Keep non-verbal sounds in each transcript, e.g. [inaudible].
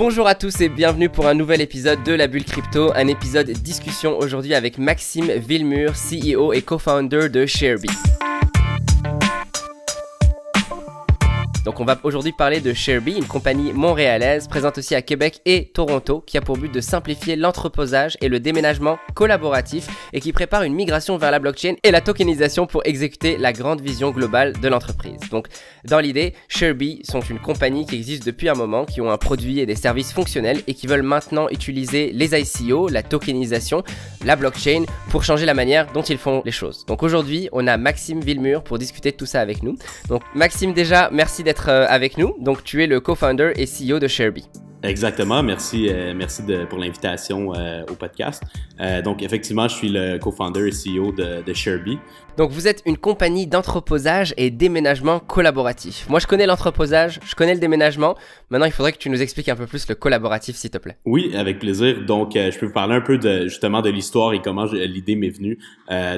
Bonjour à tous et bienvenue pour un nouvel épisode de La Bulle Crypto, un épisode discussion aujourd'hui avec Maxime Villemur, CEO et co-founder de Sharebee. Donc on va aujourd'hui parler de Sharebee, une compagnie montréalaise présente aussi à Québec et Toronto qui a pour but de simplifier l'entreposage et le déménagement collaboratif et qui prépare une migration vers la blockchain et la tokenisation pour exécuter la grande vision globale de l'entreprise. Dans l'idée, Sharebee sont une compagnie qui existe depuis un moment, qui ont un produit et des services fonctionnels et qui veulent maintenant utiliser les ICO, la tokenisation, la blockchain pour changer la manière dont ils font les choses. Donc aujourd'hui, on a Maxime Villemur pour discuter de tout ça avec nous. Donc Maxime déjà, merci d'être euh, avec nous. Donc, tu es le co-founder et CEO de Sharebee. Exactement, merci, euh, merci de, pour l'invitation euh, au podcast. donc effectivement, je suis le co-founder et CEO de, de Sharebee. Donc vous êtes une compagnie d'entreposage et déménagement collaboratif. Moi je connais l'entreposage, je connais le déménagement. Maintenant il faudrait que tu nous expliques un peu plus le collaboratif s'il te plaît. Oui, avec plaisir. Donc je peux vous parler un peu de justement de l'histoire et comment l'idée m'est venue.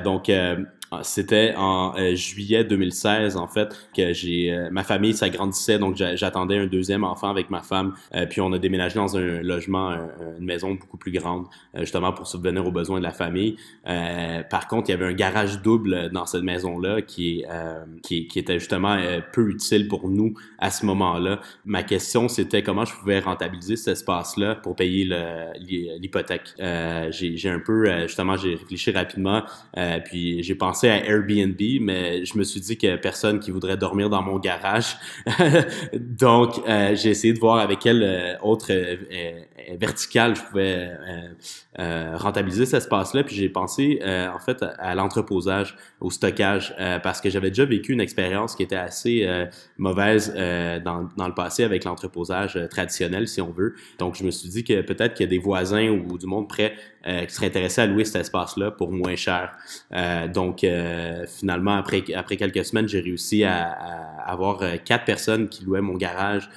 donc ah, c'était en euh, juillet 2016 en fait que j'ai euh, ma famille s'agrandissait donc j'attendais un deuxième enfant avec ma femme euh, puis on a déménagé dans un logement une maison beaucoup plus grande justement pour subvenir aux besoins de la famille. par contre, il y avait un garage double dans cette maison là qui qui, qui était justement peu utile pour nous à ce moment-là. Ma question c'était comment je pouvais rentabiliser cet espace là pour payer l'hypothèque. j'ai un peu justement j'ai réfléchi rapidement puis j'ai pensé à Airbnb, mais je me suis dit a personne qui voudrait dormir dans mon garage. [laughs] Donc, euh, j'ai essayé de voir avec quelle euh, autre euh, verticale je pouvais rentabiliser cet espace-là. Puis j'ai pensé en fait à, l'entreposage, au stockage, parce que j'avais déjà vécu une expérience qui était assez mauvaise dans, dans le passé avec l'entreposage traditionnel, si on veut. Donc, je me suis dit que peut-être qu'il y a des voisins ou du monde près euh, qui seraient intéressés à louer cet espace-là pour moins cher. Euh, donc, euh, finalement, après, après quelques semaines, j'ai réussi à, avoir quatre personnes qui louaient mon garage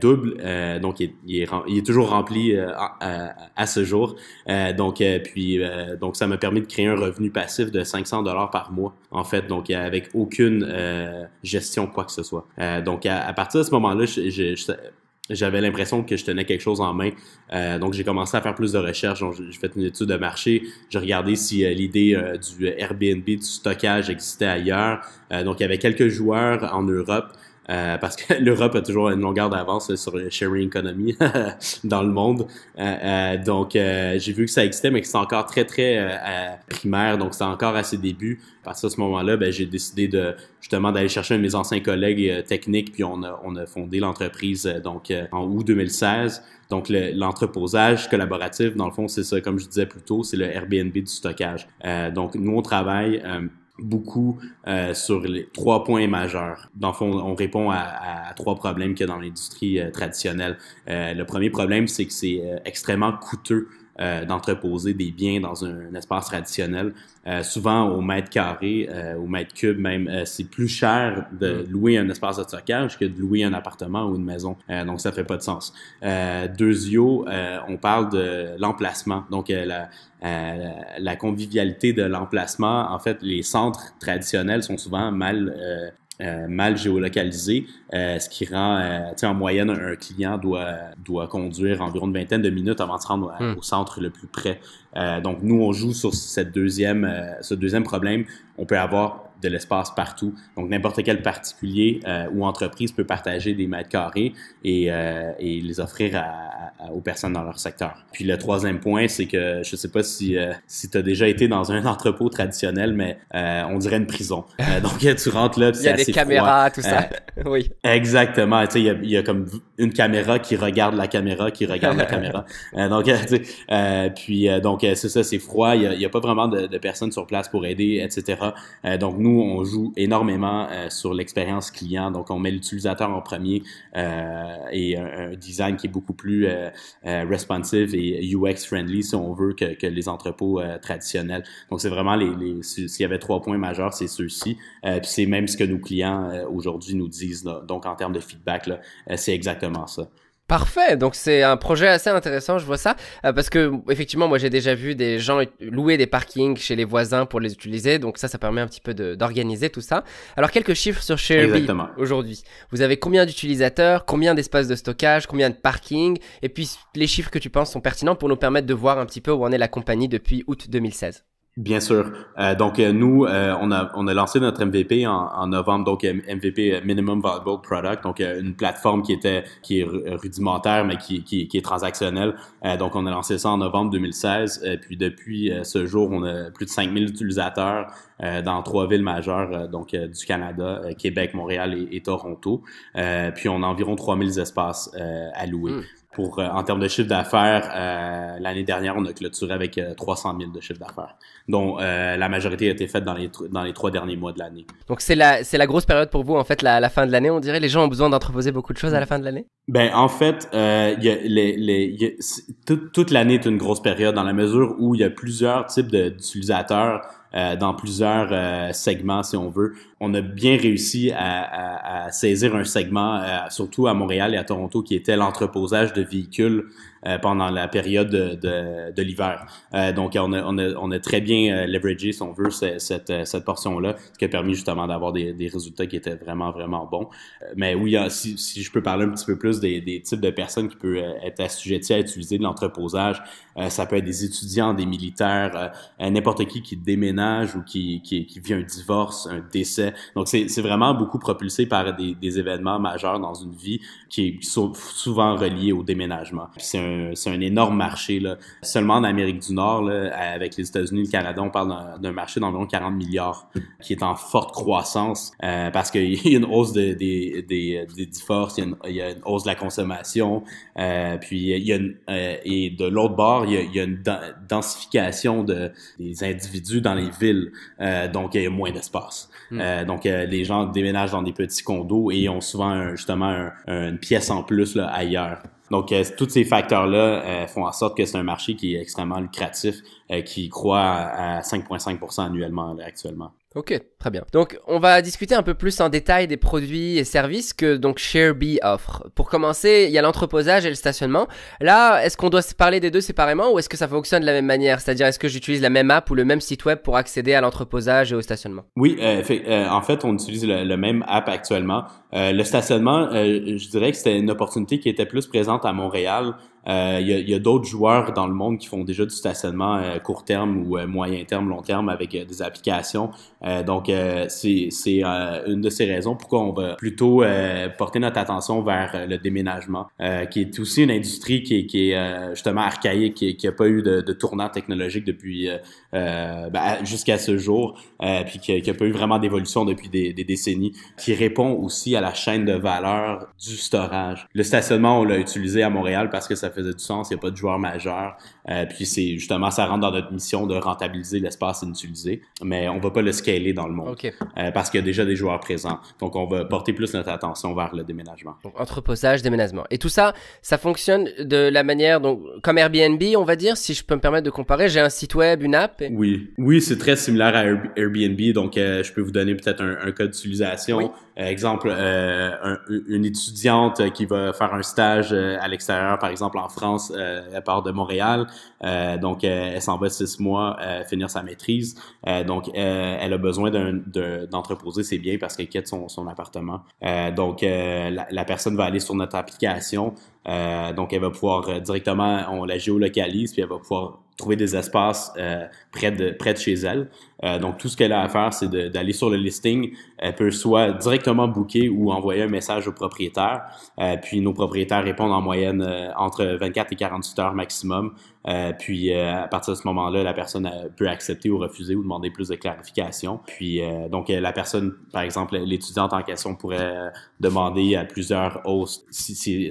double. donc, il, est, toujours rempli à, ce jour. donc, puis, donc, ça m'a permis de créer un revenu passif de 500 dollars par mois, en fait. Donc, avec aucune gestion quoi que ce soit. donc, à, partir de ce moment-là, j'avais l'impression que je tenais quelque chose en main. Euh, donc, j'ai commencé à faire plus de recherches. J'ai fait une étude de marché. J'ai regardé si euh, l'idée euh, du Airbnb, du stockage existait ailleurs. donc, il y avait quelques joueurs en Europe. Parce que [laughs] l'Europe a toujours une longueur d'avance sur le sharing economy [laughs] dans le monde. donc, j'ai vu que ça existait, mais que c'est encore très, très primaire. Donc, c'est encore à ses débuts partir de ce moment-là, ben, j'ai décidé de justement d'aller chercher un de mes anciens collègues euh, techniques, puis on a, on a fondé l'entreprise euh, donc euh, en août 2016. Donc l'entreposage collaboratif, dans le fond, c'est ça, comme je disais plus tôt, c'est le Airbnb du stockage. donc nous, on travaille beaucoup sur les trois points majeurs. Dans le fond, on répond à, trois problèmes qu'il y a dans l'industrie traditionnelle. le premier problème, c'est que c'est extrêmement coûteux euh, d'entreposer des biens dans un, espace traditionnel. Euh, souvent, au mètre carré, euh, au mètre cube même, c'est plus cher de mm. louer un espace de stockage que de louer un appartement ou une maison. donc, ça fait pas de sens. deuxièmement, on parle de l'emplacement. Donc, la, la convivialité de l'emplacement, en fait, les centres traditionnels sont souvent mal euh, mal géolocalisé, euh, ce qui rend, euh, en moyenne, un client doit, doit conduire environ une vingtaine de minutes avant de se rendre hmm. au centre le plus près. donc, nous, on joue sur cette deuxième, ce deuxième problème. On peut avoir de l'espace partout. Donc, n'importe quel particulier euh, ou entreprise peut partager des mètres carrés et, euh, et les offrir à, aux personnes dans leur secteur. Puis le troisième point, c'est que je ne sais pas si, euh, si tu as déjà été dans un [laughs] entrepôt traditionnel, mais on dirait une prison. donc, tu rentres là, Il y a des caméras, tout ça. [laughs] oui. Exactement. Tu sais, il y, a, il y a comme une caméra qui regarde la caméra, qui regarde la [laughs] caméra. donc, tu sais, puis donc, c'est ça, c'est froid. Il n'y a, y a, pas vraiment de, de, personnes sur place pour aider, etc. donc, nous, on joue énormément euh, sur l'expérience client. Donc, on met l'utilisateur en premier euh, et un, design qui est beaucoup plus euh, responsive et UX friendly, si on veut, que, les entrepôts traditionnels. Donc, c'est vraiment les, s'il y avait trois points majeurs, c'est ceux-ci. puis c'est même ce que nos clients aujourd'hui nous disent. Donc, en termes de feedback, c'est exactement ça. Parfait, donc c'est un projet assez intéressant, je vois ça, euh, parce que effectivement, moi j'ai déjà vu des gens louer des parkings chez les voisins pour les utiliser, donc ça, ça permet un petit peu d'organiser tout ça. Alors quelques chiffres sur Sharebee aujourd'hui. Vous avez combien d'utilisateurs, combien d'espaces de stockage, combien de parkings, et puis les chiffres que tu penses sont pertinents pour nous permettre de voir un petit peu où en est la compagnie depuis août 2016. Bien sûr. Euh, donc euh, nous, euh, on a on a lancé notre MVP en, en novembre, donc MVP Minimum Viable Product, donc une plateforme qui était qui est rudimentaire mais qui qui, qui est transactionnelle. donc on a lancé ça en novembre 2016. Et puis depuis ce jour, on a plus de 5000 utilisateurs dans trois villes majeures, donc du Canada, Québec, Montréal et, et Toronto. puis on a environ 3000 espaces à louer. Pour, en termes de chiffre d'affaires, euh, l'année dernière, on a clôturé avec 300 000 de chiffre d'affaires dont euh, la majorité a été faite dans les, dans les trois derniers mois de l'année. Donc c'est la, c'est la grosse période pour vous, en fait, la, la fin de l'année, on dirait? Les gens ont besoin d'entreposer beaucoup de choses à la fin de l'année? Ben, en fait, euh, y a les, les, y a, toute l'année est une grosse période dans la mesure où il y a plusieurs types d'utilisateurs euh, dans plusieurs euh, segments, si on veut. On a bien réussi à, à, à saisir un segment, euh, surtout à Montréal et à Toronto, qui était l'entreposage de véhicules pendant la période de, de, de l'hiver. donc, on a, on, a, on a très bien leveragé, si on veut, cette, cette, cette portion-là, ce qui a permis justement d'avoir des, des, résultats qui étaient vraiment, vraiment bons. mais oui, si, si je peux parler un petit peu plus des, des types de personnes qui peuvent être assujetties à utiliser de l'entreposage, ça peut être des étudiants, des militaires, n'importe qui qui déménage ou qui, qui, qui vit un divorce, un décès. Donc, c'est vraiment beaucoup propulsé par des, des, événements majeurs dans une vie qui est souvent relié au déménagement. C'est un, un énorme marché. Là. Seulement en Amérique du Nord, là, avec les États-Unis et le Canada, on parle d'un marché d'environ 40 milliards qui est en forte croissance euh, parce qu'il y a une hausse de, des, des, des divorces, il y, a une, il y, a une, hausse de la consommation, euh, puis il y a une, euh, et de l'autre bord, il y a, il y a une densification de, des individus dans les villes, euh, donc il y a moins d'espace. Hmm. Euh, donc euh, les gens déménagent dans des petits condos et ont souvent justement une pièce en plus là, ailleurs. Donc, tous ces facteurs-là font en sorte que c'est un marché qui est extrêmement lucratif, qui croît à, 5,5% annuellement actuellement. Ok, très bien. Donc, on va discuter un peu plus en détail des produits et services que donc ShareBee offre. Pour commencer, il y a l'entreposage et le stationnement. Là, est-ce qu'on doit parler des deux séparément ou est-ce que ça fonctionne de la même manière? C'est-à-dire, est-ce que j'utilise la même app ou le même site web pour accéder à l'entreposage et au stationnement? Oui, euh, euh, en fait, on utilise le, même app actuellement. Euh, le stationnement, je dirais que c'était une opportunité qui était plus présente à Montréal. Il y a, a d'autres joueurs dans le monde qui font déjà du stationnement court terme ou moyen terme, long terme avec des applications. donc, c'est une de ces raisons pourquoi on va plutôt porter notre attention vers le déménagement, qui est aussi une industrie qui qui est justement archaïque, qui n'a pas eu de, de, tournant technologique depuis ben, jusqu'à ce jour, puis qui n'a pas eu vraiment d'évolution depuis des, des, décennies, qui répond aussi à la chaîne de valeur du storage. Le stationnement, on l'a utilisé à Montréal parce que ça faisait du sens, il n'y a pas de joueur majeur. Euh, puis c'est justement, ça rentre dans notre mission de rentabiliser l'espace inutilisé, mais on va pas le scaler dans le monde euh, parce qu'il y a déjà des joueurs présents. Donc on va porter plus notre attention vers le déménagement. Donc, entreposage, déménagement. Et tout ça, ça fonctionne de la manière donc comme Airbnb, on va dire, si je peux me permettre de comparer. J'ai un site web, une app. Oui, oui, c'est très similaire à Airbnb. Donc euh, je peux vous donner peut-être un, un, code d'utilisation. Euh, exemple, euh, une étudiante qui va faire un stage euh, à l'extérieur, par exemple en France, elle part de Montréal, donc elle s'en va six mois finir sa maîtrise, donc elle a besoin d'entreposer ses biens parce qu'elle quitte son, appartement. donc la, personne va aller sur notre application, donc elle va pouvoir directement, on la géolocalise, puis elle va pouvoir trouver des espaces euh, près, de, près de chez elle. Euh, donc, tout ce qu'elle a à faire, c'est d'aller sur le listing. Elle peut soit directement booker ou envoyer un message au propriétaire. Euh, puis, nos propriétaires répondent en moyenne euh, entre 24 et 48 heures maximum. Euh, puis, à partir de ce moment-là, la personne peut accepter ou refuser ou demander plus de clarification. Puis, donc, la personne, par exemple, l'étudiante en question pourrait demander à plusieurs hosts si, si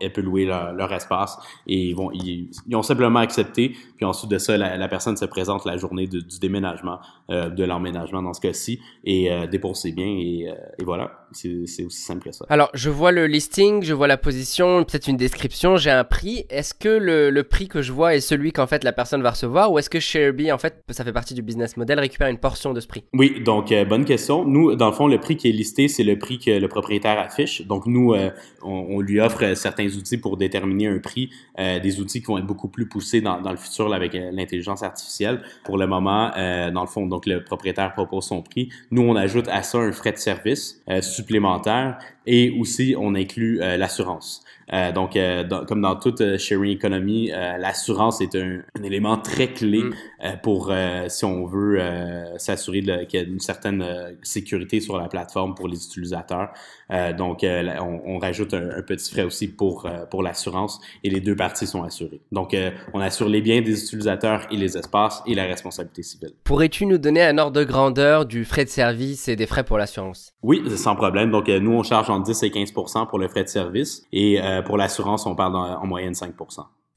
elle peut louer leur, leur espace. Et ils, vont, ils, ils, ont simplement accepté. Puis ensuite de ça, la, la personne se présente la journée du déménagement euh, de l'emménagement dans ce cas-ci et euh, dépenser bien et, euh, et voilà, c'est aussi simple que ça. Alors, je vois le listing, je vois la position, peut-être une description, j'ai un prix. Est-ce que le, le, prix que je vois est celui qu'en fait la personne va recevoir ou est-ce que Sharebee en fait ça fait partie du business model récupère une portion de ce prix? Oui, donc bonne question. Nous dans le fond le prix qui est listé c'est le prix que le propriétaire affiche. Donc nous on, lui offre certains outils pour déterminer un prix, des outils qui vont être beaucoup plus poussés dans, dans le futur avec l'intelligence artificielle. Pour le moment dans le fond donc le propriétaire propose son prix. Nous on ajoute à ça un frais de service supplémentaire et aussi on inclut euh, l'assurance. Euh, donc, euh, comme dans toute euh, sharing economy, l'assurance est un, un, élément très clé mm. pour, si on veut, s'assurer qu'il y a une certaine sécurité sur la plateforme pour les utilisateurs. donc, on, on, rajoute un, un, petit frais aussi pour, pour l'assurance et les deux parties sont assurées. Donc, on assure les biens des utilisateurs et les espaces et la responsabilité civile. Pourrais-tu nous donner un ordre de grandeur du frais de service et des frais pour l'assurance? Oui, sans problème. Donc, nous, on charge entre 10 et 15% pour le frais de service. Et euh, pour l'assurance, on parle en moyenne 5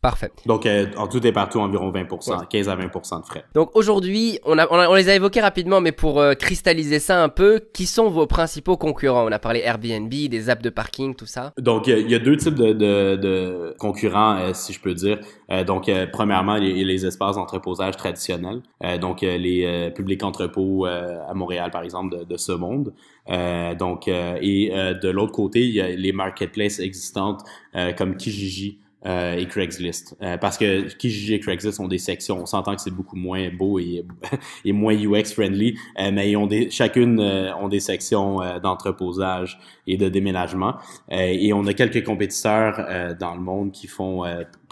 Parfait. Donc, euh, en tout et partout, environ 20 15 à 20 de frais. Donc, aujourd'hui, on, a, on, les a évoqués rapidement, mais pour euh, cristalliser ça un peu, qui sont vos principaux concurrents? On a parlé Airbnb, des apps de parking, tout ça. Donc, il y, a deux types de, de, de concurrents, euh, si je peux dire. donc, premièrement, il y a les espaces d'entreposage traditionnels. donc, les publics entrepôts à Montréal, par exemple, de, de ce monde. donc, et de l'autre côté, il y a les marketplaces existantes comme Kijiji, euh, et Craigslist. Euh, parce que Kijiji et Craigslist ont des sections. On s'entend que c'est beaucoup moins beau et, [laughs] et moins UX friendly, euh, mais ils ont des, chacune ont des sections d'entreposage et de déménagement. et on a quelques compétiteurs dans le monde qui font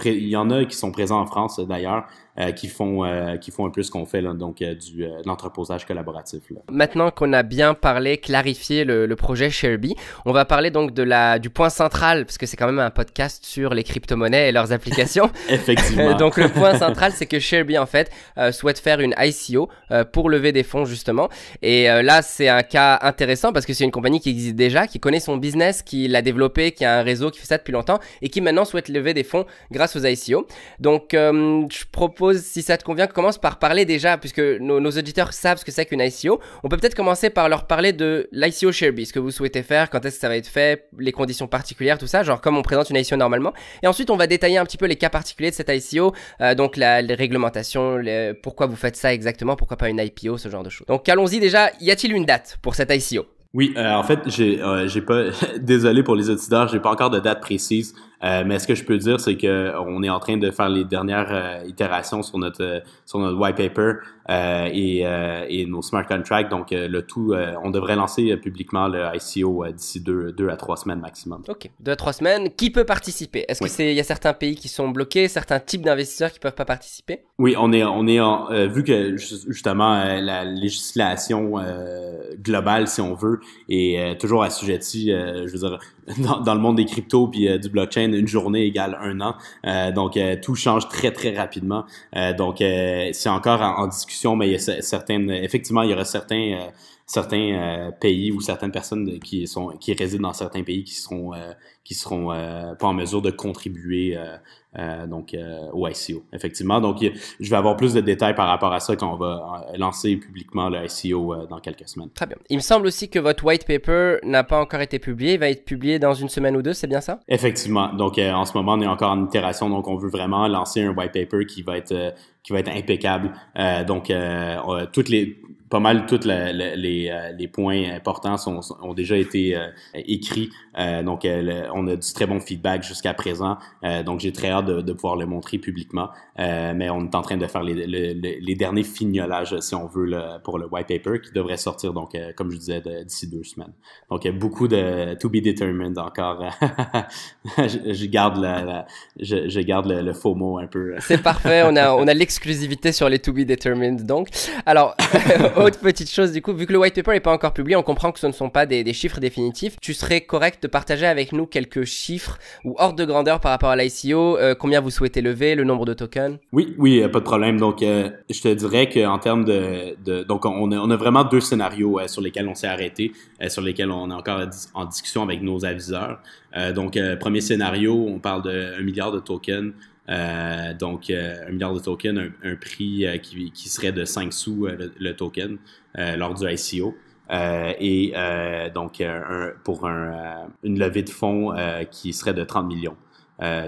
il y en a qui sont présents en France d'ailleurs, euh, qui font euh, qui font un peu ce qu'on fait là, donc euh, du l'entreposage collaboratif. Là. Maintenant qu'on a bien parlé, clarifié le, le projet Shareby, on va parler donc de la du point central parce que c'est quand même un podcast sur les crypto-monnaies et leurs applications. [laughs] Effectivement. [laughs] donc le point central, c'est que Shareby en fait souhaite faire une ICO pour lever des fonds justement. Et là, c'est un cas intéressant parce que c'est une compagnie qui existe déjà, qui connaît son business, qui l'a développé, qui a un réseau qui fait ça depuis longtemps et qui maintenant souhaite lever des fonds grâce aux ICO. Donc, je propose, si ça te convient, commence par parler déjà, puisque nos, auditeurs savent ce que c'est qu'une ICO. On peut peut-être commencer par leur parler de l'ICO Sharebee, ce que vous souhaitez faire, quand est-ce que ça va être fait, les conditions particulières, tout ça, genre comme on présente une ICO normalement. Et ensuite, on va détailler un petit peu les cas particuliers de cette ICO, euh, donc la, les réglementations, pourquoi vous faites ça exactement, pourquoi pas une IPO, ce genre de choses. Donc, allons-y déjà, y a-t-il une date pour cette ICO oui, euh, en fait, j'ai j'ai pas [laughs] désolé pour les auditeurs, j'ai pas encore de date précise. Euh, mais ce que je peux dire, c'est que on est en train de faire les dernières euh, itérations sur notre sur notre white paper euh, et, et, nos smart contracts. Donc le tout, on devrait lancer publiquement le ICO d'ici deux, deux à trois semaines maximum. Ok, deux à trois semaines. Qui peut participer? Est-ce que c'est il y a certains pays qui sont bloqués, certains types d'investisseurs qui peuvent pas participer? Oui, on est on est en, vu que justement la législation globale, si on veut, est toujours assujettie, je veux dire, [laughs] dans, dans, le monde des cryptos puis du blockchain une journée égale un an. Euh, donc, euh, tout change très, très rapidement. Euh, donc, c'est encore en, discussion, mais il y a certaines, effectivement, il y aura certains certains pays ou certaines personnes qui sont qui résident dans certains pays qui seront qui seront pas en mesure de contribuer euh, donc euh, au ICO, effectivement. Donc, je vais avoir plus de détails par rapport à ça quand on va euh, lancer publiquement le ICO dans quelques semaines. Très bien. Il me semble aussi que votre white paper n'a pas encore été publié. Il va être publié dans une semaine ou deux, c'est bien ça? Effectivement. Donc, en ce moment, on est encore en itération. Donc, on veut vraiment lancer un white paper qui va être qui va être impeccable. donc, toutes les pas mal tous les, les, les, points importants sont, ont déjà été écrits. donc, on a du très bon feedback jusqu'à présent. donc, j'ai très hâte de, pouvoir le montrer publiquement. Euh, mais on est en train de faire les, les, derniers fignolages, si on veut, pour le white paper qui devrait sortir, donc, euh, comme je disais, d'ici deux semaines. Donc, il y a beaucoup de to be determined encore. [laughs] je, garde, la, je, je, garde le, faux mot un peu. C'est parfait. On a, [laughs] on a l'exclusivité sur les to be determined. Donc, alors, [laughs] autre petite chose, du coup, vu que le white paper n'est pas encore publié, on comprend que ce ne sont pas des, chiffres définitifs. Tu serais correct de partager avec nous quelques chiffres ou ordre de grandeur par rapport à l'ICO, euh, combien vous souhaitez lever, le nombre de tokens? Oui, oui, pas de problème. Donc, euh, je te dirais qu'en termes de, donc on a, on a vraiment deux scénarios euh, sur lesquels on s'est arrêté, sur lesquels on est encore en discussion avec nos aviseurs. donc, premier scénario, on parle 1 milliard de tokens. Donc, un milliard de tokens, un, prix qui, qui, serait de 5 sous le, token lors du ICO. et donc, un, pour un, une levée de fonds qui serait de 30 millions.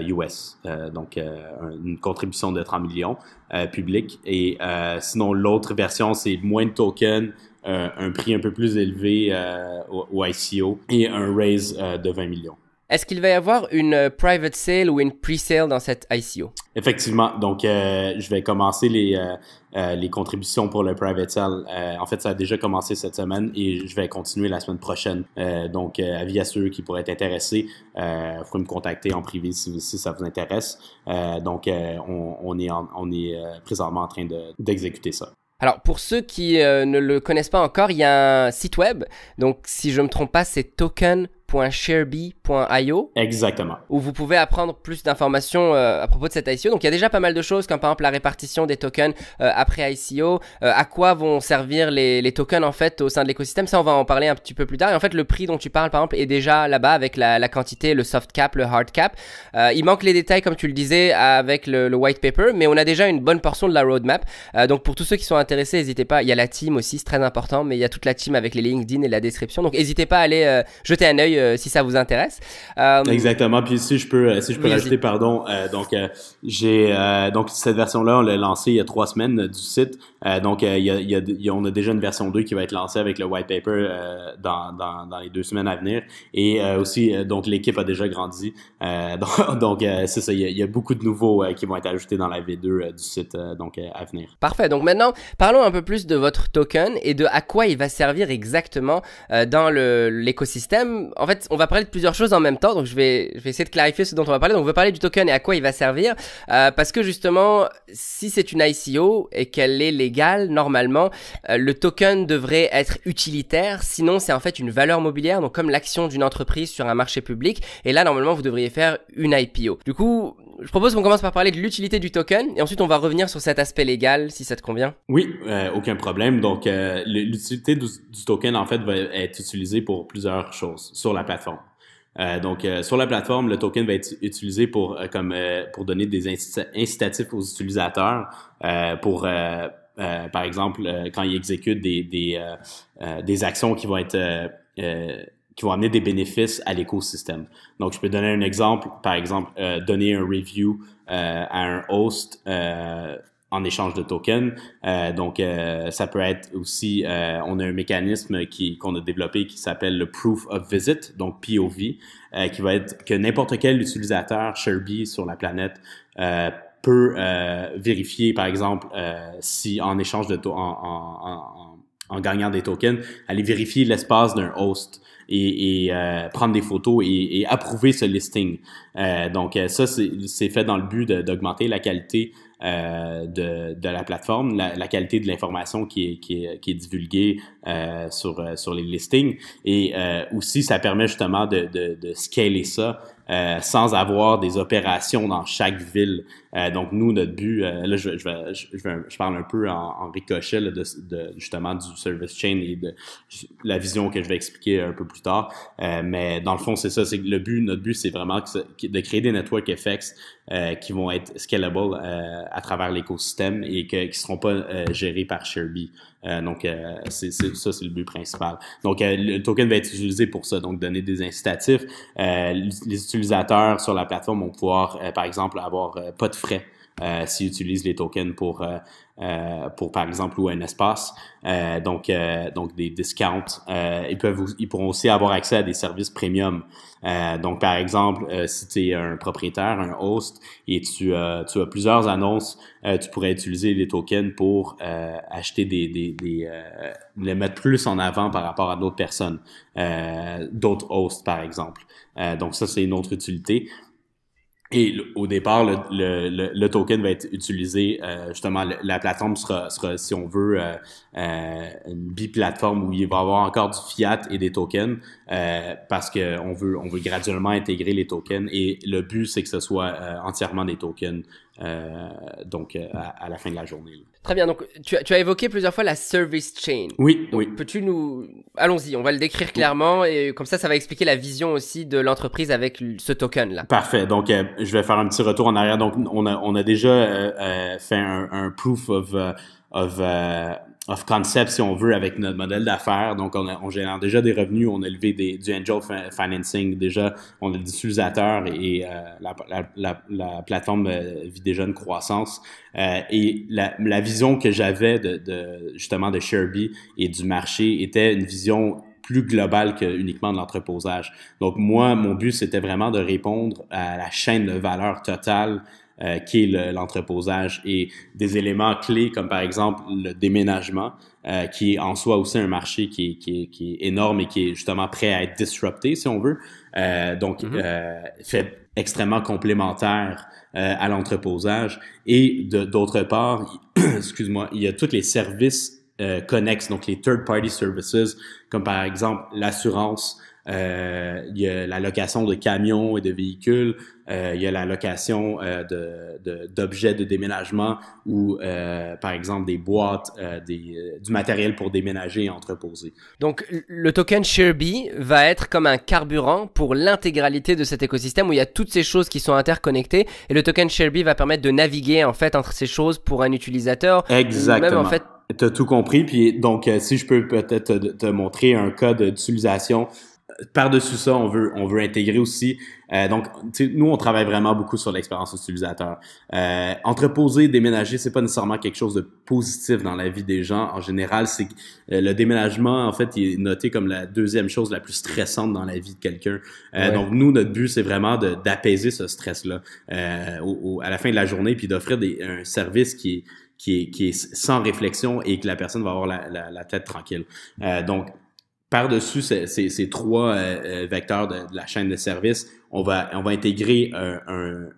US. donc, une contribution de 30 millions publics. Et sinon, l'autre version, c'est moins de tokens, un prix un peu plus élevé au, ICO et un raise de 20 millions. Est-ce qu'il va y avoir une euh, private sale ou une pre-sale dans cette ICO? Effectivement. Donc, euh, je vais commencer les, euh, les contributions pour le private sale. en fait, ça a déjà commencé cette semaine et je vais continuer la semaine prochaine. donc, avis à ceux qui pourraient être intéressés, il faut me contacter en privé si, si ça vous intéresse. donc, on, on, est, on est présentement en train d'exécuter ça. Alors pour ceux qui ne le connaissent pas encore, il y a un site web. Donc si je me trompe pas, c'est token .shareby.io Exactement. Où vous pouvez apprendre plus d'informations euh, à propos de cette ICO. Donc il y a déjà pas mal de choses comme par exemple la répartition des tokens euh, après ICO, euh, à quoi vont servir les, les, tokens en fait au sein de l'écosystème? Ça on va en parler un petit peu plus tard. Et en fait le prix dont tu parles par exemple est déjà là-bas avec la, la, quantité, le soft cap, le hard cap. il manque les détails comme tu le disais avec le, le, white paper, mais on a déjà une bonne portion de la roadmap. donc pour tous ceux qui sont intéressés, n'hésitez pas. Il y a la team aussi, c'est très important, mais il y a toute la team avec les LinkedIn et la description. Donc n'hésitez pas à aller jeter un œil euh, si ça vous intéresse. Euh, Exactement. Puis si je peux, si je peux rajouter, pardon, euh, donc j'ai donc cette version-là, on l'a lancée il y a trois semaines du site. Donc il y a, on a déjà une version 2 qui va être lancée avec le white paper dans, dans, les deux semaines à venir. Et aussi, donc l'équipe a déjà grandi. [laughs] donc donc c'est ça, il y, a, beaucoup de nouveaux qui vont être ajoutés dans la V2 du site donc à venir. Parfait. Donc maintenant, parlons un peu plus de votre token et de à quoi il va servir exactement dans l'écosystème. En fait, on va parler de plusieurs choses en même temps, donc je vais, essayer de clarifier ce dont on va parler. Donc on va parler du token et à quoi il va servir, euh, parce que justement, si c'est une ICO et qu'elle est normalement, euh, le token devrait être utilitaire, sinon c'est en fait une valeur mobilière, donc comme l'action d'une entreprise sur un marché public, et là normalement vous devriez faire une IPO. Du coup, je propose qu'on commence par parler de l'utilité du token et ensuite on va revenir sur cet aspect légal si ça te convient. Oui, euh, aucun problème. Donc l'utilité du, token en fait va être utilisée pour plusieurs choses sur la plateforme. Euh, donc, euh, sur la plateforme, le token va être utilisé pour, euh, comme, pour donner des incitatifs aux utilisateurs pour, par exemple, quand ils exécutent des, des, des actions qui vont être qui vont amener des bénéfices à l'écosystème. Donc, je peux donner un exemple, par exemple, donner un review à un host en échange de tokens. Euh, donc, euh, ça peut être aussi, euh, on a un mécanisme qui qu'on a développé qui s'appelle le Proof of Visit, donc POV, qui va être que n'importe quel utilisateur Sherby sur la planète peut vérifier, par exemple, si en échange de en, en, en, en, gagnant des tokens, aller vérifier l'espace d'un host et, et prendre des photos et, et, approuver ce listing. donc ça, c'est fait dans le but d'augmenter la qualité euh, de, de, la plateforme, la, la qualité de l'information qui est, qui, est, qui est divulguée euh, sur, euh, sur les listings. Et euh, aussi, ça permet justement de, de, de scaler ça euh, sans avoir des opérations dans chaque ville. Euh, donc nous, notre but, euh, là, je, je, je, je, parle un peu en, ricochet de, de, justement du service chain et de la vision que je vais expliquer un peu plus tard. mais dans le fond, c'est ça, c'est le but, notre but, c'est vraiment de créer des network effects qui vont être scalable à travers l'écosystème et que, qui seront pas gérés par Sherby. Euh, donc, euh, c'est, ça, c'est le but principal. Donc, euh, le token va être utilisé pour ça, donc donner des incitatifs. les utilisateurs sur la plateforme vont pouvoir, par exemple, avoir pas de frais euh, s'ils utilisent les tokens pour, euh, euh, pour par exemple, louer un espace. Euh, donc, donc des discounts. ils, peuvent, ils pourront aussi avoir accès à des services premium. donc, par exemple, si tu es un propriétaire, un host, et tu, tu as plusieurs annonces, tu pourrais utiliser les tokens pour acheter des, des, des les mettre plus en avant par rapport à d'autres personnes, d'autres hosts, par exemple. donc, ça, c'est une autre utilité. Et au départ, le, le, le, token va être utilisé, euh, justement, la plateforme sera, sera, si on veut, euh, euh, une biplateforme où il va y avoir encore du fiat et des tokens, euh, parce qu'on veut, on veut graduellement intégrer les tokens. Et le but, c'est que ce soit euh, entièrement des tokens, donc à, la fin de la journée. Très bien. Donc, tu, tu, as évoqué plusieurs fois la service chain. Oui, oui. Peux-tu nous, allons-y, on va le décrire clairement et comme ça, ça va expliquer la vision aussi de l'entreprise avec ce token là. Parfait. Donc, euh, je vais faire un petit retour en arrière. Donc, on a, on a déjà euh, euh fait un, un, proof of of, of concept, si on veut, avec notre modèle d'affaires. Donc, on, on, génère déjà des revenus, on a levé des, du angel financing, déjà, on a des utilisateurs et, la, la, la, la, plateforme vit déjà une croissance. et la, la vision que j'avais de, de, justement de Sherby et du marché était une vision plus global que uniquement de l'entreposage. Donc moi, mon but, c'était vraiment de répondre à la chaîne de valeur totale euh, qui est l'entreposage et des éléments clés comme par exemple le déménagement, euh, qui est en soi aussi un marché qui est, qui, est, qui est, énorme et qui est justement prêt à être disrupté, si on veut. Euh, donc, mm-hmm. euh, fait extrêmement complémentaire euh, à l'entreposage. Et d'autre part, [clears throat] excuse-moi, il y a tous les services euh, connexes, donc les third-party services, comme par exemple l'assurance, euh, il y a la location de camions et de véhicules, euh, il y a la location euh, d'objets de, de, déménagement ou, euh, par exemple, des boîtes, euh, des, euh, du matériel pour déménager et entreposer. Donc, le token Shareby va être comme un carburant pour l'intégralité de cet écosystème où il y a toutes ces choses qui sont interconnectées et le token Shareby va permettre de naviguer en fait entre ces choses pour un utilisateur. Exactement. Même en fait tu as tout compris. Puis donc, si je peux peut-être te, te, montrer un cas d'utilisation par-dessus ça, on veut, on veut intégrer aussi. Euh, donc, nous, on travaille vraiment beaucoup sur l'expérience utilisateur. Euh, entreposer, déménager, c'est pas nécessairement quelque chose de positif dans la vie des gens. En général, c'est euh, le déménagement, en fait, il est noté comme la deuxième chose la plus stressante dans la vie de quelqu'un. Euh, Donc, nous, notre but, c'est vraiment d'apaiser ce stress-là euh, à la fin de la journée, puis d'offrir un service qui est qui est, qui est sans réflexion et que la personne va avoir la, la, la tête tranquille. Euh, donc, par-dessus ces, trois euh, euh, vecteurs de, la chaîne de service, on va, on va intégrer un, un,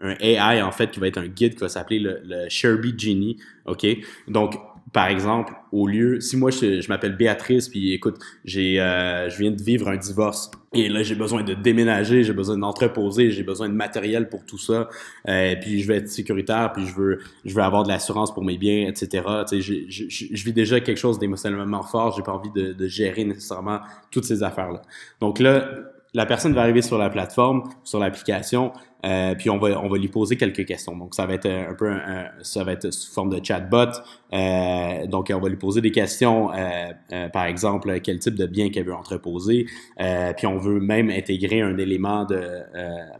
un, AI, en fait, qui va être un guide qui va s'appeler le, le Sherby Genie. OK? Donc, par exemple, au lieu, si moi je, m'appelle Béatrice, puis écoute, j'ai, euh, je viens de vivre un divorce et là j'ai besoin de déménager, j'ai besoin d'entreposer, j'ai besoin de matériel pour tout ça, euh, puis je veux être sécuritaire, puis je veux, je veux avoir de l'assurance pour mes biens, etc. Tu sais, je, vis déjà quelque chose d'émotionnellement fort, j'ai pas envie de, de gérer nécessairement toutes ces affaires là. Donc là, la personne va arriver sur la plateforme, sur l'application, euh, puis on va on va lui poser quelques questions. Donc ça va être un peu un, ça va être sous forme de chatbot. Euh, donc on va lui poser des questions, euh, euh par exemple quel type de bien qu'elle veut entreposer. Euh, puis on veut même intégrer un élément de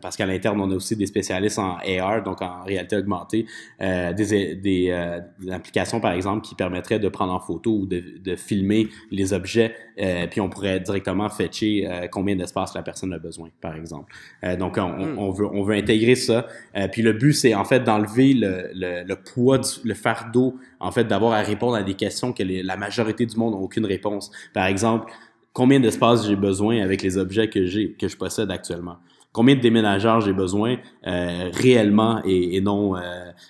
parce qu'à l'interne on a aussi des spécialistes en AR, donc en réalité augmentée, des des, des, applications par exemple qui permettraient de prendre en photo ou de, de filmer les objets. puis on pourrait directement fetcher combien d'espace la personne a besoin, par exemple. donc on, hmm. on veut on veut intégrer ça. Euh, puis le but, c'est en fait d'enlever le, le, poids, du, le fardeau, en fait, d'avoir à répondre à des questions que la majorité du monde n'a aucune réponse. Par exemple, combien d'espace j'ai besoin avec les objets que j'ai, que je possède actuellement? Combien de déménageurs j'ai besoin euh, réellement et, non,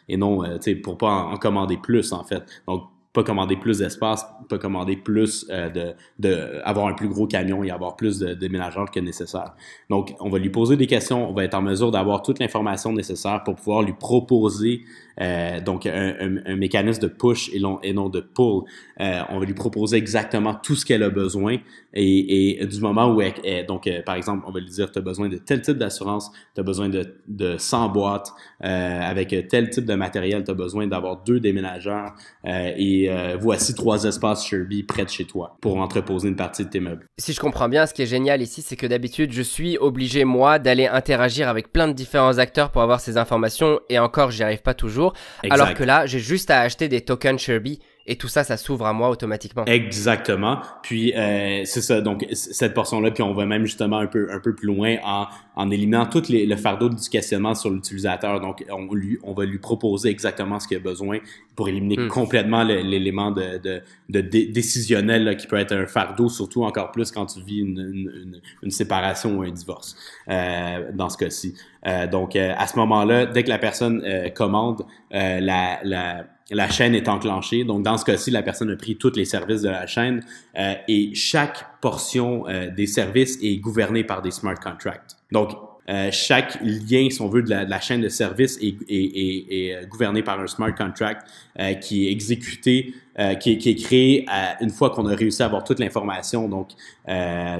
et non, euh, pour pas en, en commander plus en fait? Donc pas commander plus d'espace, pas commander plus euh, de, de avoir un plus gros camion et avoir plus de déménageurs que nécessaire. Donc, on va lui poser des questions, on va être en mesure d'avoir toute l'information nécessaire pour pouvoir lui proposer euh, donc un, mécanisme de push et non, de pull. Euh, on va lui proposer exactement tout ce qu'elle a besoin et, du moment où elle, donc euh, par exemple, on va lui dire tu as besoin de tel type d'assurance, tu as besoin de, de 100 boîtes avec tel type de matériel, tu as besoin d'avoir deux déménageurs et voici trois espaces Sherby près de chez toi pour entreposer une partie de tes meubles. Si je comprends bien, ce qui est génial ici, c'est que d'habitude, je suis obligé moi d'aller interagir avec plein de différents acteurs pour avoir ces informations et encore, j'y arrive pas toujours. Alors que là, j'ai juste à acheter des tokens Sherby et tout ça, ça s'ouvre à moi automatiquement. Exactement. Puis euh, c'est ça. Donc cette portion-là, puis on va même justement un peu un peu plus loin en, en éliminant tout les, le fardeau du questionnement sur l'utilisateur. Donc on lui on va lui proposer exactement ce qu'il a besoin pour éliminer hmm. complètement l'élément de, de, de décisionnel là, qui peut être un fardeau, surtout encore plus quand tu vis une, une, une séparation ou un divorce. Euh, dans ce cas-ci. Euh, donc euh, à ce moment-là, dès que la personne commande, la, la la chaîne est enclenchée. Donc, dans ce cas-ci, la personne a pris tous les services de la chaîne euh, et chaque portion euh, des services est gouvernée par des smart contracts. Donc, euh, chaque lien, si on veut, de la, chaîne de services est, est, est, est, gouverné par un smart contract euh, qui est exécuté, euh, qui, qui, est créé une fois qu'on a réussi à avoir toute l'information, donc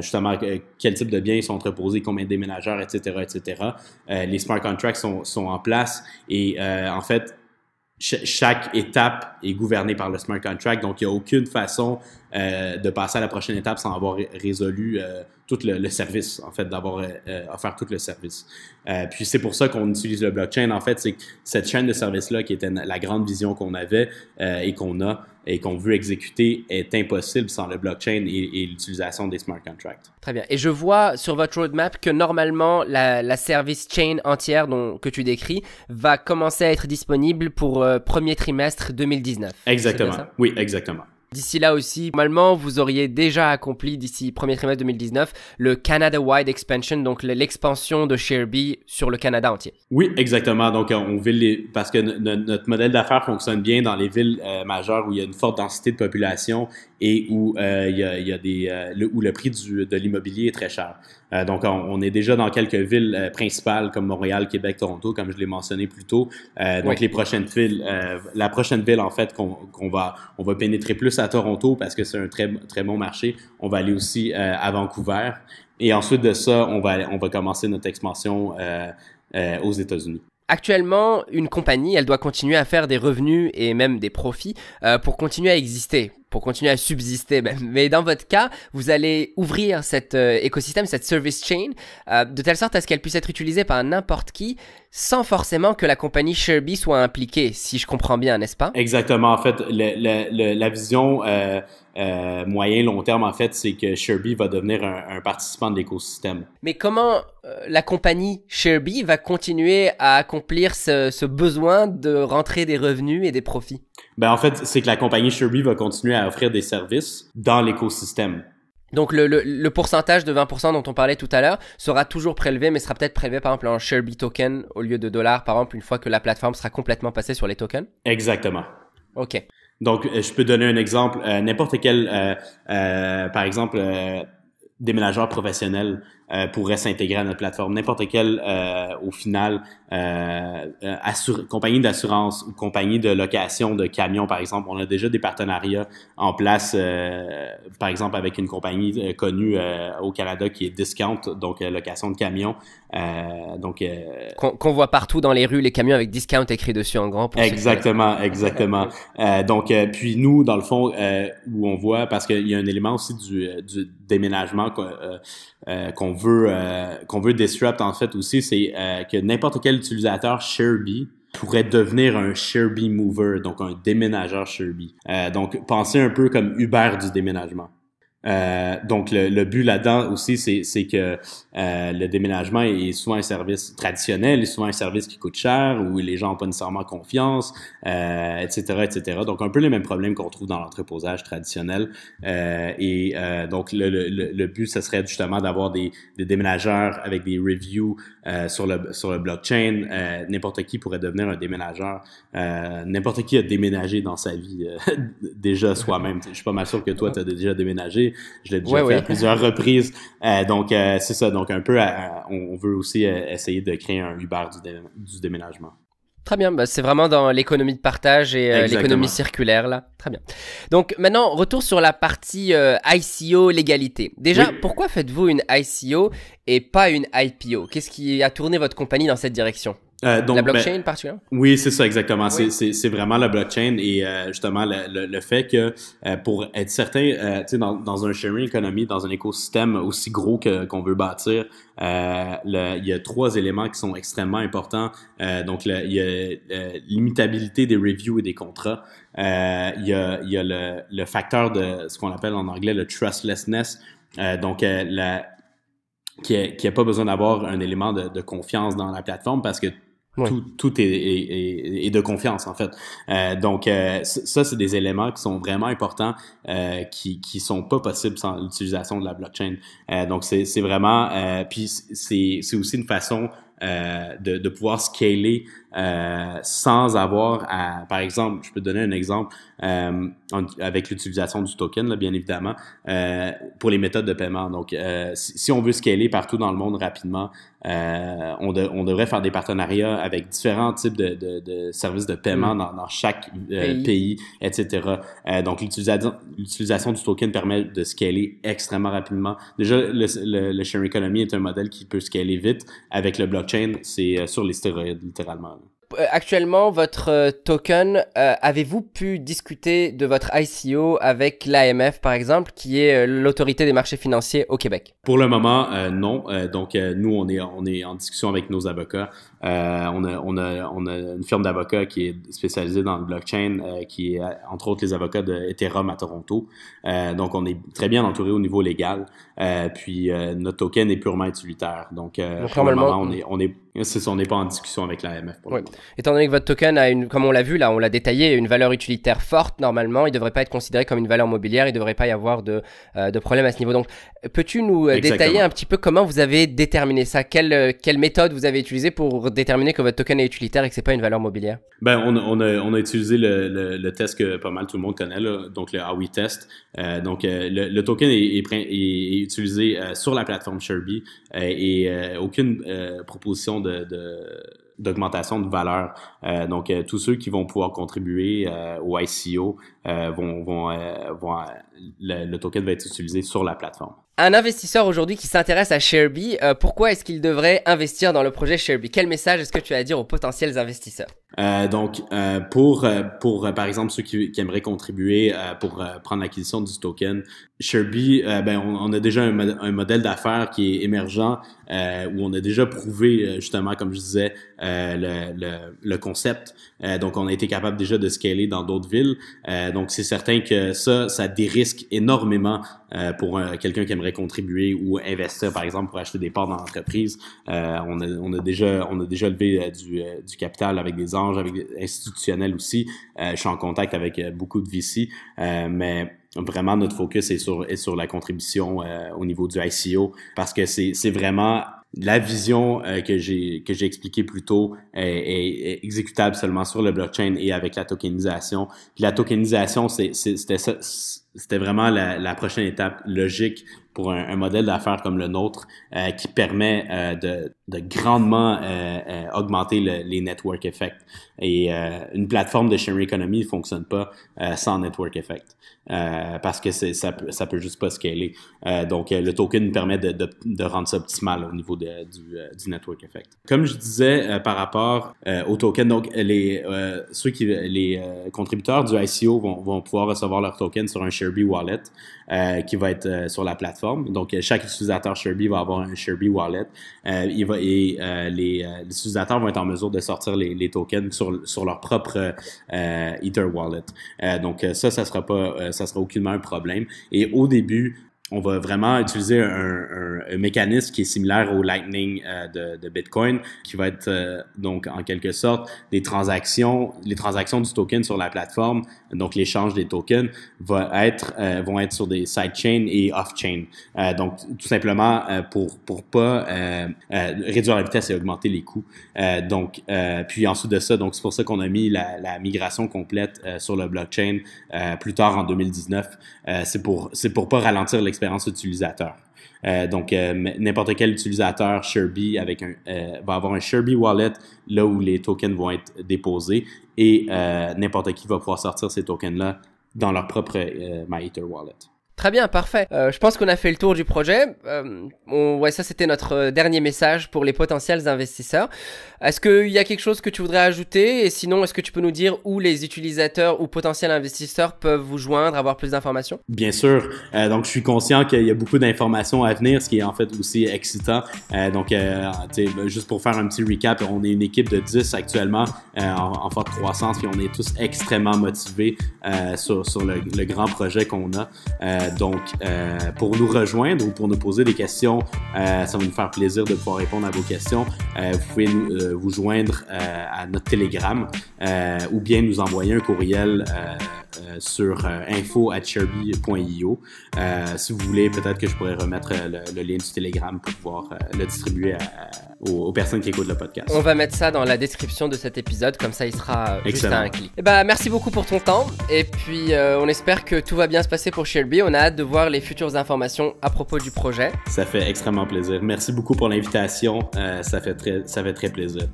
justement quel type de biens sont entreposés, combien de déménageurs, etc., etc. les smart contracts sont, sont en place et en fait, chaque étape est gouvernée par le smart contract, donc il n'y a aucune façon euh, de passer à la prochaine étape sans avoir résolu euh, tout le, service, en fait, d'avoir euh, offert tout le service. puis c'est pour ça qu'on utilise le blockchain. En fait, c'est cette chaîne de services-là, qui était la grande vision qu'on avait et qu'on a et qu'on veut exécuter, est impossible sans le blockchain et, l'utilisation des smart contracts. Très bien. Et je vois sur votre roadmap que normalement, la, la service chain entière dont, que tu décris va commencer à être disponible pour premier trimestre 2019. Exactement. Oui, exactement. D'ici là aussi, normalement, vous auriez déjà accompli d'ici premier trimestre 2019 le Canada Wide Expansion, donc l'expansion de ShareBee sur le Canada entier. Oui, exactement. Donc, on veut les, parce que notre modèle d'affaires fonctionne bien dans les villes euh, majeures où il y a une forte densité de population et où euh, il, y a, il y a des euh, le, où le prix du, de l'immobilier est très cher. Euh, donc on, est déjà dans quelques villes principales comme Montréal, Québec, Toronto, comme je l'ai mentionné plus tôt. donc les prochaines villes, la prochaine ville en fait qu'on va on va pénétrer plus à Toronto parce que c'est un très très bon marché. On va aller aussi à Vancouver et ensuite de ça on va on va commencer notre expansion aux États-Unis. Actuellement, une compagnie, elle doit continuer à faire des revenus et même des profits pour continuer à exister pour continuer à subsister. Mais dans votre cas, vous allez ouvrir cet euh, écosystème, cette service chain, euh, de telle sorte à ce qu'elle puisse être utilisée par n'importe qui, sans forcément que la compagnie Sherby soit impliquée, si je comprends bien, n'est-ce pas? Exactement. En fait, la vision euh, moyen long terme, en fait, c'est que Sherby va devenir un, participant de l'écosystème. Mais comment la compagnie Sherby va continuer à accomplir ce, ce besoin de rentrer des revenus et des profits? Ben en fait, c'est que la compagnie Sherby va continuer à offrir des services dans l'écosystème. Donc le, le, le, pourcentage de 20% dont on parlait tout à l'heure sera toujours prélevé, mais sera peut-être prélevé par exemple en Sherby token au lieu de dollars, par exemple, une fois que la plateforme sera complètement passée sur les tokens? Exactement. Ok. Donc, euh, je peux donner un exemple. Euh, N'importe quel, euh, euh par exemple, déménageur professionnel euh, pourrait s'intégrer à notre plateforme. N'importe quelle, euh, au final, euh, euh compagnie d'assurance ou compagnie de location de camions, par exemple, on a déjà des partenariats en place, par exemple, avec une compagnie connue au Canada qui est Discount, donc location de camions. Donc qu'on voit partout dans les rues, les camions avec Discount écrit dessus en grand. exactement, exactement. donc, puis nous, dans le fond, où on voit, parce qu'il y a un élément aussi du, du déménagement qu'on veut euh, qu'on veut disrupt en fait aussi, c'est euh, que n'importe quel utilisateur Sherby pourrait devenir un Sherby mover, donc un déménageur Sherby. Euh, donc pensez un peu comme Uber du déménagement. Euh, donc le, le but là-dedans aussi, c'est que euh, le déménagement est souvent un service traditionnel, est souvent un service qui coûte cher, où les gens n'ont pas nécessairement confiance, euh, etc., etc. Donc un peu les mêmes problèmes qu'on trouve dans l'entreposage traditionnel. Euh, et euh, donc le, le, le, but, ce serait justement d'avoir des, des, déménageurs avec des reviews sur le sur le blockchain. N'importe qui pourrait devenir un déménageur. N'importe qui a déménagé dans sa vie [laughs] déjà soi-même. Je suis pas mal sûr que toi, tu as déjà déménagé. Je l'ai déjà fait à plusieurs reprises. Euh, donc, euh, c'est ça. Donc, un peu, on veut aussi euh, essayer de créer un Uber du, déménagement. Très bien, bah, c'est vraiment dans l'économie de partage et l'économie circulaire là. Très bien. Donc maintenant, retour sur la partie ICO légalité. Déjà, pourquoi faites-vous une ICO et pas une IPO Qu'est-ce qui a tourné votre compagnie dans cette direction? Euh, donc, la ben, blockchain particulièrement? Oui, c'est ça exactement. C'est vraiment la blockchain et euh, justement le, le, fait que euh, pour être certain, tu sais, dans, dans un sharing economy, dans un écosystème aussi gros que qu'on veut bâtir, le, il y a trois éléments qui sont extrêmement importants. donc, il y a l'imitabilité des reviews et des contrats. il y a, il y a le, le facteur de ce qu'on appelle en anglais le trustlessness. donc, la qui n'a qui a pas besoin d'avoir un élément de, de, confiance dans la plateforme parce que tout, tout est, est, est, de confiance, en fait. Euh, donc, euh, ça, c'est des éléments qui sont vraiment importants, euh, qui qui sont pas possibles sans l'utilisation de la blockchain. Euh, donc, c'est vraiment... Euh, puis, c'est aussi une façon euh, de, de, pouvoir scaler euh, sans avoir à, par exemple, je peux donner un exemple euh, avec l'utilisation du token, là, bien évidemment, euh, pour les méthodes de paiement. Donc, euh, si, on veut scaler partout dans le monde rapidement, euh, on, on, devrait faire des partenariats avec différents types de, de, de services de paiement mm. dans, dans, chaque pays. pays. etc. donc, l'utilisation du token permet de scaler extrêmement rapidement. Déjà, le, le, le sharing economy est un modèle qui peut scaler vite. Avec le blockchain, c'est sur les stéroïdes, littéralement. Actuellement, votre token, avez-vous pu discuter de votre ICO avec l'AMF, par exemple, qui est l'autorité des marchés financiers au Québec? Pour le moment, non. donc, nous, on est, on est en discussion avec nos avocats. on, a, on, a, on a une firme d'avocats qui est spécialisée dans le blockchain, qui est entre autres les avocats de Ethereum à Toronto. donc, on est très bien entouré au niveau légal. puis, notre token est purement utilitaire. Donc, pour le moment, on est, on est c'est on n'est pas en discussion avec l'AMF. Oui. Étant donné que votre token a une, comme on l'a vu là, on l'a détaillé, une valeur utilitaire forte normalement, il ne devrait pas être considéré comme une valeur mobilière, il ne devrait pas y avoir de, euh, de problème à ce niveau. Donc, peux-tu nous euh, détailler un petit peu comment vous avez déterminé ça? Quelle, euh, quelle méthode vous avez utilisée pour déterminer que votre token est utilitaire et que c'est pas une valeur mobilière? Ben, on, on, a, on a utilisé le, le, test que pas mal tout le monde connaît, là, donc le AWI test. donc, le, token est, est, utilisé sur la plateforme Sherby et aucune proposition d'augmentation de, valeur. Euh, donc, euh, tous ceux qui vont pouvoir contribuer euh, au ICO vont, vont, vont le, token va être utilisé sur la plateforme. Un investisseur aujourd'hui qui s'intéresse à Shareby, pourquoi est-ce qu'il devrait investir dans le projet Shareby? Quel message est-ce que tu as à dire aux potentiels investisseurs? Euh, donc, euh, pour, pour par exemple, ceux qui, aimeraient contribuer pour prendre l'acquisition du token, Sherby, ben, on, a déjà un, un modèle d'affaires qui est émergent, où on a déjà prouvé, justement, comme je disais, le, le, le, concept. donc, on a été capable déjà de scaler dans d'autres villes. donc, c'est certain que ça, ça dérisque énormément pour quelqu'un qui aimerait contribuer ou investir, par exemple, pour acheter des parts dans l'entreprise. on, a, on, a déjà, on a déjà levé du, du capital avec des avec des institutionnels aussi. Euh, je suis en contact avec euh, beaucoup de VC, euh, mais vraiment notre focus est sur, est sur la contribution au niveau du ICO parce que c'est vraiment la vision que j'ai que j'ai expliqué plus tôt est, exécutable seulement sur le blockchain et avec la tokenisation. La tokenisation, c'était c'était vraiment la, prochaine étape logique pour un, un modèle d'affaires comme le nôtre euh, qui permet euh, de, de, grandement euh, euh augmenter le, les network effects. Et une plateforme de sharing economy ne fonctionne pas sans network effect parce que ça ça peut juste pas scaler. donc le token permet de, de, de, rendre ça optimal au niveau du, du network effect. Comme je disais par rapport au token, donc les ceux qui les contributeurs du ICO vont, vont pouvoir recevoir leur token sur un Sherby wallet qui va être sur la plateforme donc, euh, chaque utilisateur Sherby va avoir un Sherby wallet. Euh, il va, et euh, les, utilisateurs vont être en mesure de sortir les, les tokens sur, sur leur propre Ether wallet. donc, ça, ça sera pas, ça sera aucunement un problème. Et au début, on va vraiment utiliser un, mécanisme qui est similaire au Lightning euh, de, Bitcoin, qui va être euh, donc en quelque sorte des transactions, les transactions du token sur la plateforme, donc l'échange des tokens, euh, vont être sur des sidechains et off-chain. donc tout simplement pour pour pas réduire la vitesse et augmenter les coûts. donc puis ensuite de ça, donc c'est pour ça qu'on a mis la, migration complète sur le blockchain plus tard en 2019. c'est pour c'est pas ralentir l'expérience utilisateur. Euh, donc, euh, n'importe quel utilisateur Sherby avec un, euh, va avoir un Sherby wallet là où les tokens vont être déposés et n'importe qui va pouvoir sortir ces tokens-là dans leur propre MyEther wallet. Très bien, parfait. Euh, je pense qu'on a fait le tour du projet. Euh, ouais, ça c'était notre euh, dernier message pour les potentiels investisseurs. Est-ce qu'il y a quelque chose que tu voudrais ajouter? Et sinon, est-ce que tu peux nous dire où les utilisateurs ou potentiels investisseurs peuvent vous joindre, avoir plus d'informations? Bien sûr. Euh, donc, je suis conscient qu'il y a beaucoup d'informations à venir, ce qui est en fait aussi excitant. Donc, ben, juste pour faire un petit recap, on est une équipe de 10 actuellement en, forte croissance, et on est tous extrêmement motivés sur, le, grand projet qu'on a. Euh, donc, euh, pour nous rejoindre ou pour nous poser des questions, euh, ça va nous faire plaisir de pouvoir répondre à vos questions. vous pouvez nous, vous joindre à notre Telegram ou bien nous envoyer un courriel sur info@sherby.io. si vous voulez, peut-être que je pourrais remettre le, lien du Telegram pour pouvoir le distribuer aux, personnes qui écoutent le podcast. On va mettre ça dans la description de cet épisode, comme ça il sera juste à un clic. Et eh ben, merci beaucoup pour ton temps et puis on espère que tout va bien se passer pour Sherby. On a hâte de voir les futures informations à propos du projet. Ça fait extrêmement plaisir. Merci beaucoup pour l'invitation. Euh, ça, fait très, ça fait très plaisir.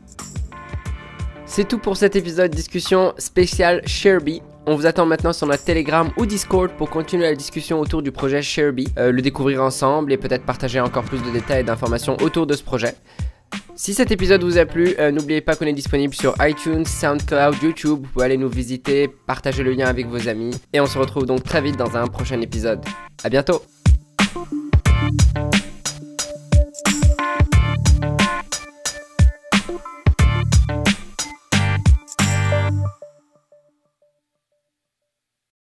C'est tout pour cet épisode discussion spéciale Sherby. On vous attend maintenant sur notre Telegram ou Discord pour continuer la discussion autour du projet Sherby, euh, le découvrir ensemble et peut-être partager encore plus de détails et d'informations autour de ce projet. Si cet épisode vous a plu, euh, n'oubliez pas qu'on est disponible sur iTunes, SoundCloud, YouTube. Vous pouvez aller nous visiter, partager le lien avec vos amis. Et on se retrouve donc très vite dans un prochain épisode. À bientôt!